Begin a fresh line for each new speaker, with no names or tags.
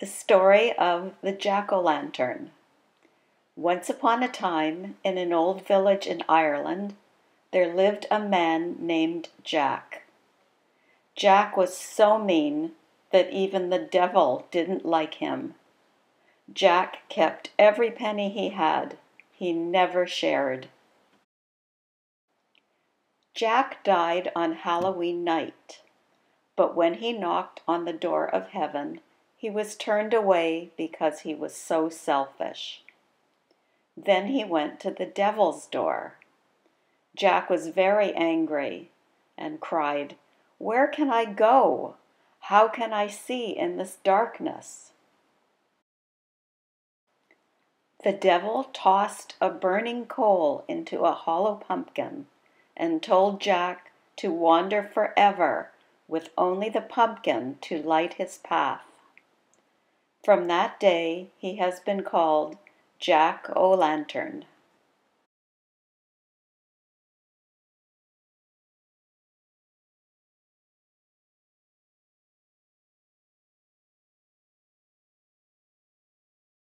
The Story of the Jack o' Lantern Once upon a time, in an old village in Ireland, there lived a man named Jack. Jack was so mean that even the devil didn't like him. Jack kept every penny he had. He never shared. Jack died on Hallowe'en night, but when he knocked on the door of heaven, he was turned away because he was so selfish. Then he went to the devil's door. Jack was very angry and cried, Where can I go? How can I see in this darkness? The devil tossed a burning coal into a hollow pumpkin and told Jack to wander forever with only the pumpkin to light his path. From that day he has been called Jack o' Lantern.